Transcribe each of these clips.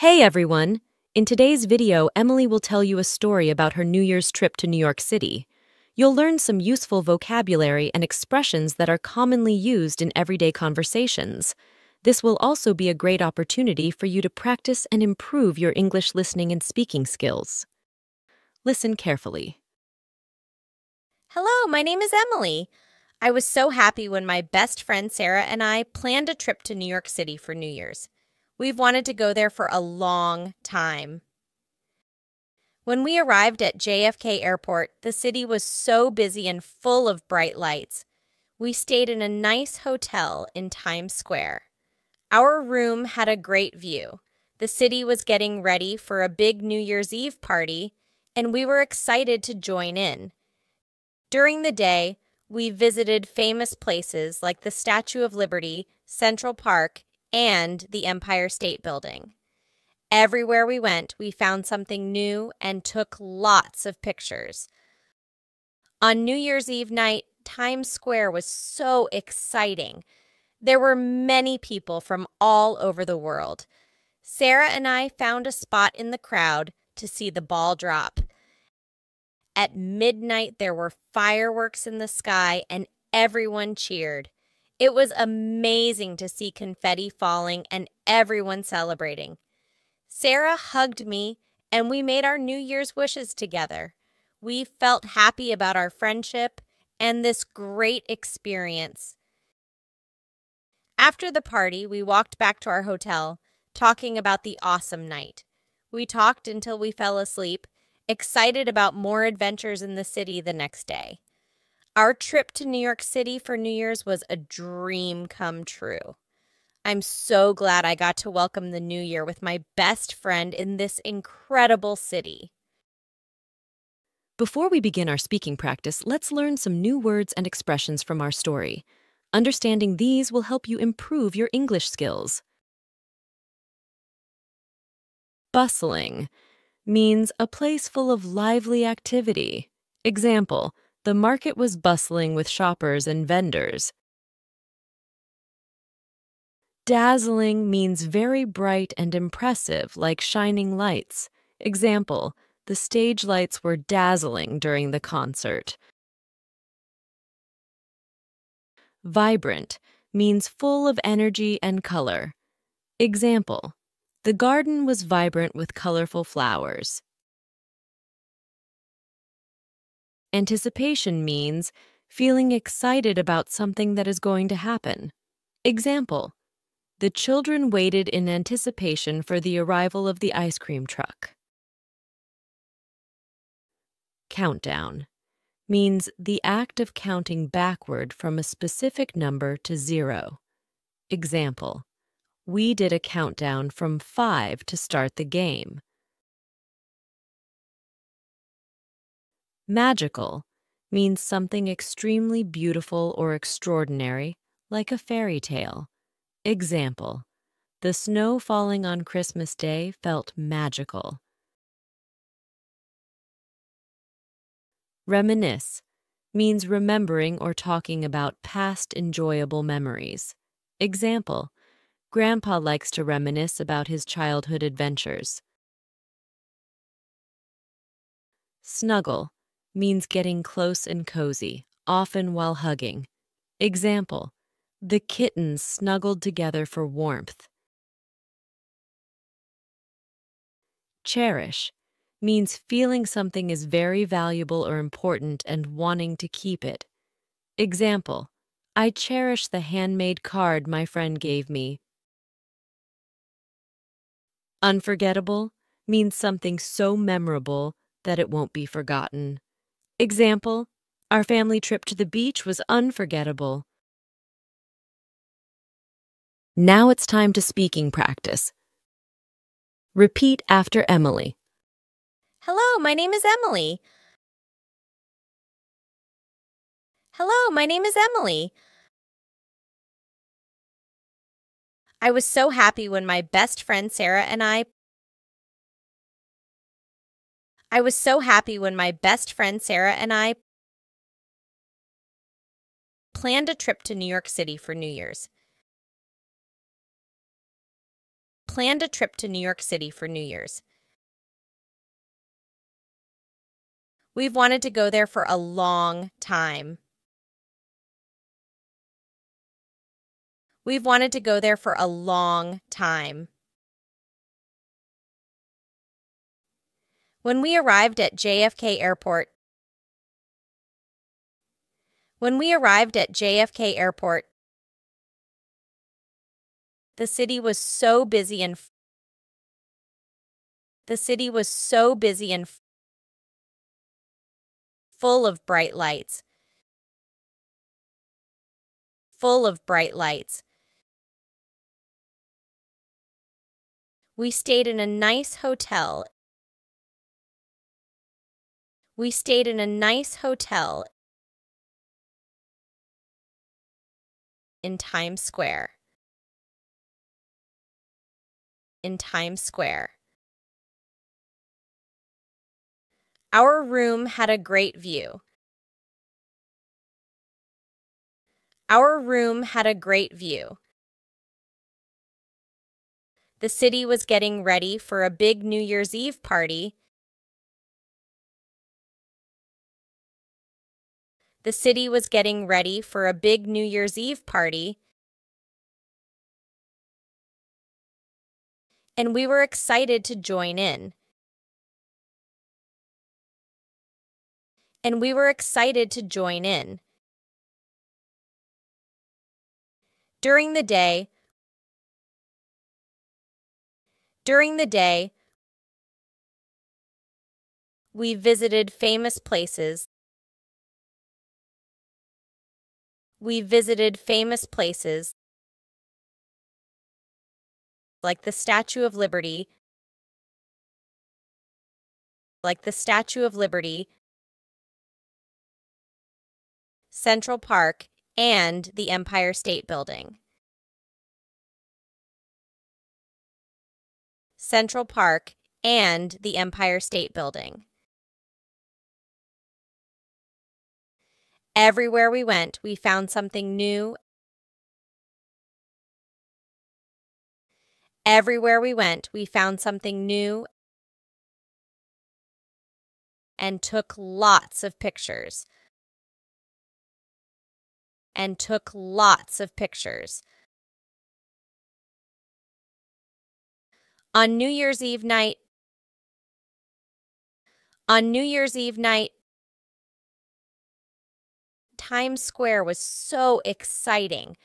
Hey everyone! In today's video, Emily will tell you a story about her New Year's trip to New York City. You'll learn some useful vocabulary and expressions that are commonly used in everyday conversations. This will also be a great opportunity for you to practice and improve your English listening and speaking skills. Listen carefully. Hello, my name is Emily. I was so happy when my best friend Sarah and I planned a trip to New York City for New Year's. We've wanted to go there for a long time. When we arrived at JFK Airport, the city was so busy and full of bright lights. We stayed in a nice hotel in Times Square. Our room had a great view. The city was getting ready for a big New Year's Eve party, and we were excited to join in. During the day, we visited famous places like the Statue of Liberty, Central Park, and the Empire State Building. Everywhere we went, we found something new and took lots of pictures. On New Year's Eve night, Times Square was so exciting. There were many people from all over the world. Sarah and I found a spot in the crowd to see the ball drop. At midnight, there were fireworks in the sky and everyone cheered. It was amazing to see confetti falling and everyone celebrating. Sarah hugged me and we made our New Year's wishes together. We felt happy about our friendship and this great experience. After the party, we walked back to our hotel, talking about the awesome night. We talked until we fell asleep, excited about more adventures in the city the next day. Our trip to New York City for New Year's was a dream come true. I'm so glad I got to welcome the new year with my best friend in this incredible city. Before we begin our speaking practice, let's learn some new words and expressions from our story. Understanding these will help you improve your English skills. Bustling means a place full of lively activity. Example, the market was bustling with shoppers and vendors. Dazzling means very bright and impressive, like shining lights. Example, the stage lights were dazzling during the concert. Vibrant means full of energy and color. Example, the garden was vibrant with colorful flowers. Anticipation means feeling excited about something that is going to happen. Example, the children waited in anticipation for the arrival of the ice cream truck. Countdown means the act of counting backward from a specific number to zero. Example, we did a countdown from five to start the game. Magical means something extremely beautiful or extraordinary, like a fairy tale. Example, the snow falling on Christmas Day felt magical. Reminisce means remembering or talking about past enjoyable memories. Example, Grandpa likes to reminisce about his childhood adventures. Snuggle means getting close and cozy, often while hugging. Example, the kittens snuggled together for warmth. Cherish means feeling something is very valuable or important and wanting to keep it. Example, I cherish the handmade card my friend gave me. Unforgettable means something so memorable that it won't be forgotten. Example, our family trip to the beach was unforgettable. Now it's time to speaking practice. Repeat after Emily. Hello, my name is Emily. Hello, my name is Emily. I was so happy when my best friend Sarah and I I was so happy when my best friend Sarah and I planned a trip to New York City for New Year's. planned a trip to New York City for New Year's. We've wanted to go there for a long time. We've wanted to go there for a long time. When we arrived at JFK Airport, when we arrived at JFK Airport, the city was so busy and the city was so busy and full of bright lights. Full of bright lights. We stayed in a nice hotel. We stayed in a nice hotel in Times Square. In Times Square. Our room had a great view. Our room had a great view. The city was getting ready for a big New Year's Eve party. The city was getting ready for a big New Year's Eve party. And we were excited to join in. And we were excited to join in. During the day, During the day, we visited famous places. We visited famous places like the Statue of Liberty, like the Statue of Liberty, Central Park, and the Empire State Building. Central Park, and the Empire State Building. Everywhere we went, we found something new. Everywhere we went, we found something new and took lots of pictures. And took lots of pictures. On New Year's Eve night, on New Year's Eve night, Times Square was so exciting.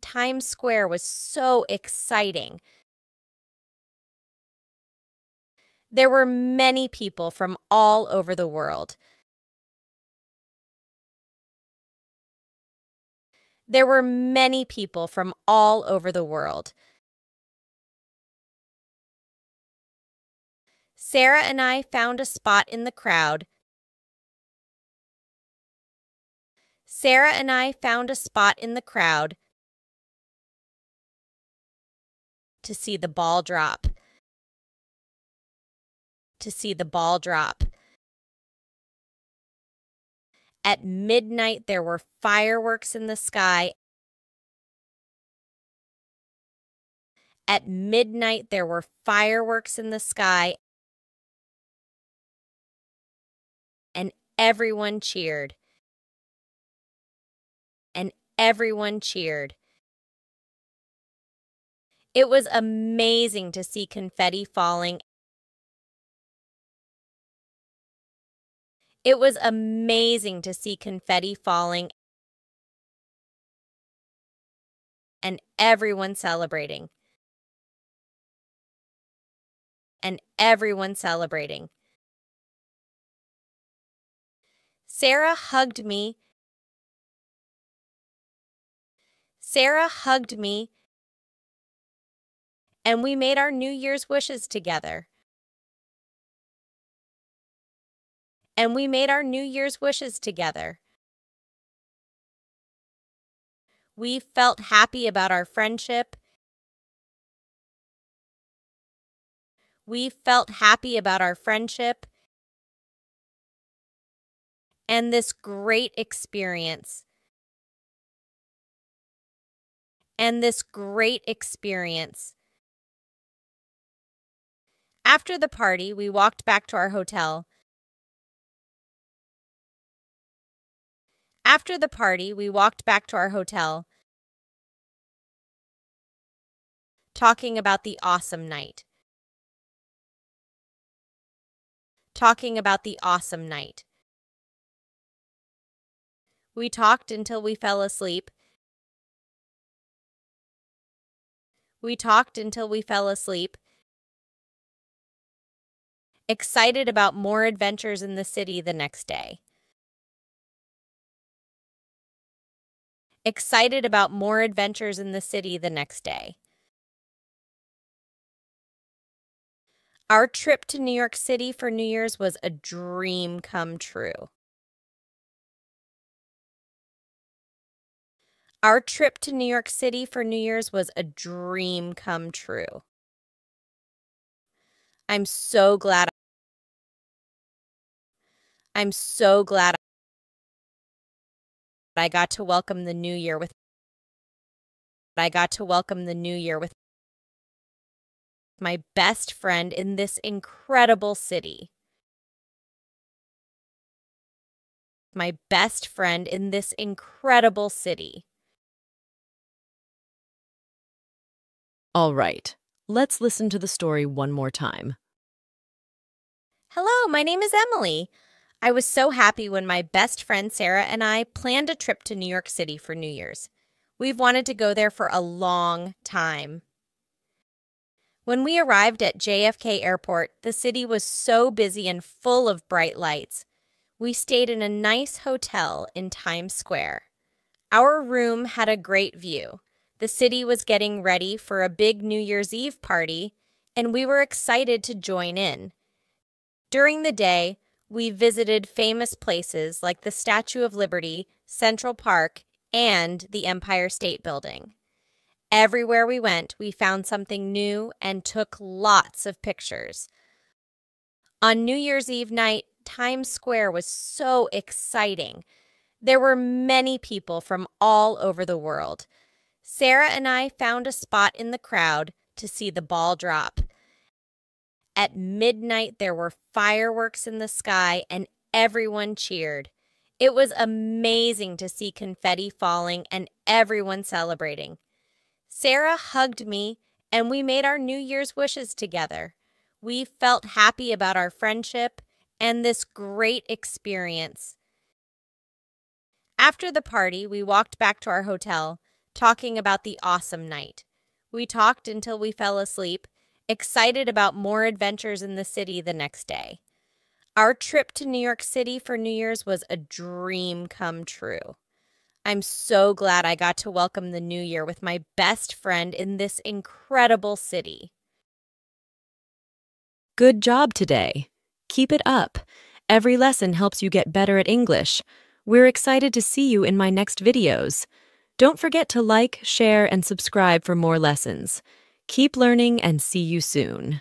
Times Square was so exciting. There were many people from all over the world. There were many people from all over the world. Sarah and I found a spot in the crowd. Sarah and I found a spot in the crowd to see the ball drop. To see the ball drop. At midnight, there were fireworks in the sky. At midnight, there were fireworks in the sky. And everyone cheered. Everyone cheered. It was amazing to see confetti falling It was amazing to see confetti falling and everyone celebrating. And everyone celebrating. Sarah hugged me. Sarah hugged me, and we made our New Year's wishes together. and we made our New Year's wishes together. We felt happy about our friendship. We felt happy about our friendship and this great experience. And this great experience. After the party, we walked back to our hotel. After the party, we walked back to our hotel, talking about the awesome night. Talking about the awesome night. We talked until we fell asleep. We talked until we fell asleep. Excited about more adventures in the city the next day. Excited about more adventures in the city the next day. Our trip to New York City for New Year's was a dream come true. Our trip to New York City for New Year's was a dream come true. I'm so glad. I'm so glad I got to welcome the new year with I got to welcome the new year with my best friend in this incredible city. My best friend in this incredible city. All right, let's listen to the story one more time. Hello, my name is Emily. I was so happy when my best friend Sarah and I planned a trip to New York City for New Year's. We've wanted to go there for a long time. When we arrived at JFK Airport, the city was so busy and full of bright lights. We stayed in a nice hotel in Times Square. Our room had a great view. The city was getting ready for a big New Year's Eve party, and we were excited to join in. During the day, we visited famous places like the Statue of Liberty, Central Park, and the Empire State Building. Everywhere we went, we found something new and took lots of pictures. On New Year's Eve night, Times Square was so exciting. There were many people from all over the world. Sarah and I found a spot in the crowd to see the ball drop. At midnight, there were fireworks in the sky and everyone cheered. It was amazing to see confetti falling and everyone celebrating. Sarah hugged me and we made our New Year's wishes together. We felt happy about our friendship and this great experience. After the party, we walked back to our hotel talking about the awesome night. We talked until we fell asleep, excited about more adventures in the city the next day. Our trip to New York City for New Year's was a dream come true. I'm so glad I got to welcome the new year with my best friend in this incredible city. Good job today. Keep it up. Every lesson helps you get better at English. We're excited to see you in my next videos. Don't forget to like, share, and subscribe for more lessons. Keep learning and see you soon.